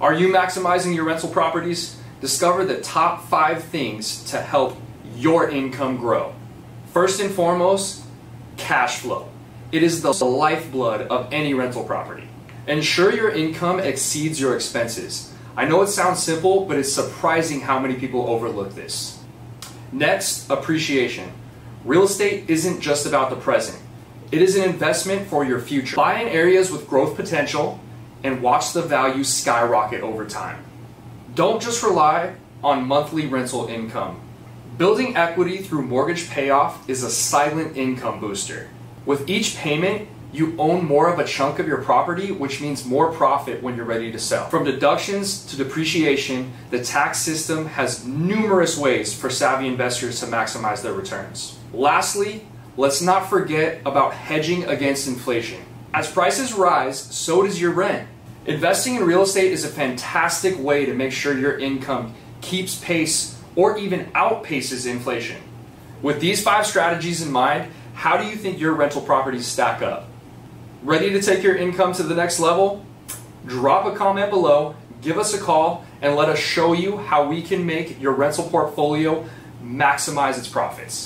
Are you maximizing your rental properties? Discover the top five things to help your income grow. First and foremost, cash flow. It is the lifeblood of any rental property. Ensure your income exceeds your expenses. I know it sounds simple, but it's surprising how many people overlook this. Next, appreciation. Real estate isn't just about the present. It is an investment for your future. Buy in areas with growth potential and watch the value skyrocket over time. Don't just rely on monthly rental income. Building equity through mortgage payoff is a silent income booster. With each payment, you own more of a chunk of your property, which means more profit when you're ready to sell. From deductions to depreciation, the tax system has numerous ways for savvy investors to maximize their returns. Lastly, let's not forget about hedging against inflation. As prices rise, so does your rent. Investing in real estate is a fantastic way to make sure your income keeps pace or even outpaces inflation. With these five strategies in mind, how do you think your rental properties stack up? Ready to take your income to the next level? Drop a comment below, give us a call, and let us show you how we can make your rental portfolio maximize its profits.